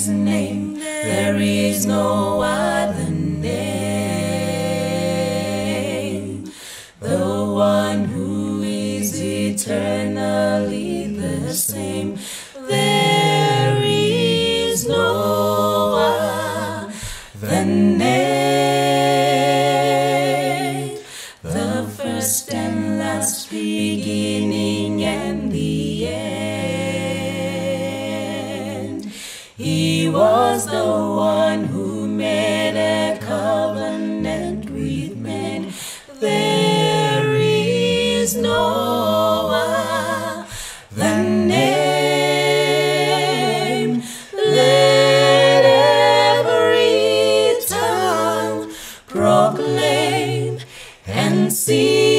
his name. There is no other name. The one who is eternally the same. There is no other name. The first and last beginning and the end. He was the one who made a covenant with men. There is no other name. Let every tongue proclaim and sing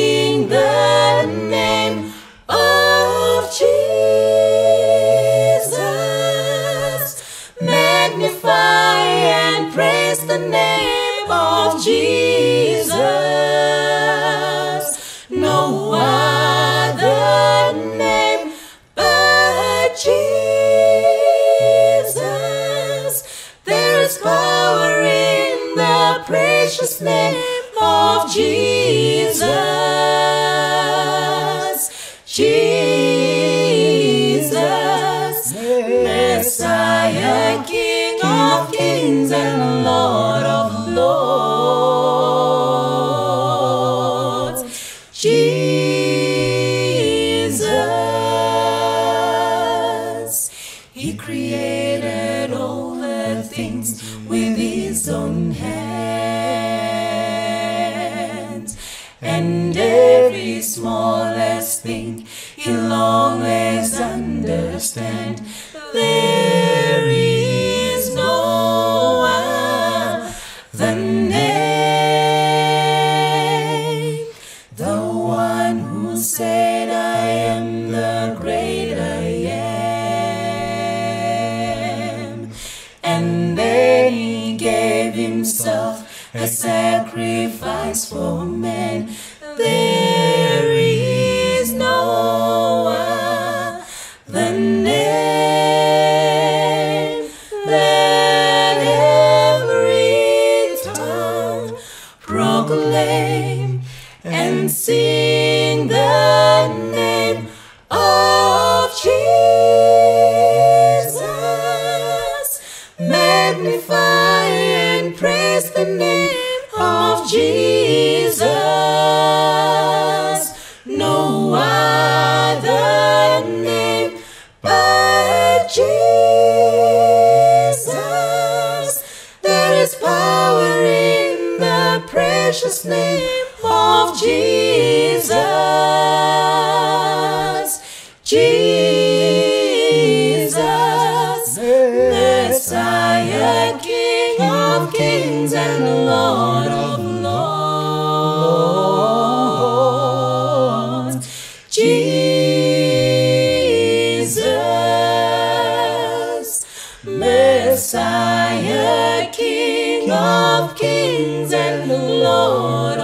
precious name of Jesus. Jesus, Messiah, King of kings and Lord of lords. Jesus, He created all the things with His own hands, and every smallest thing He'll always understand. There is no other name. The one who said, I am the great I am. And then he gave himself a sacrifice for men. There is no other name. Let every tongue and sing the Jesus. No other name but Jesus. There is power in the precious name of Jesus. Jesus, Messiah, King of kings and Lord Messiah, King of kings and Lord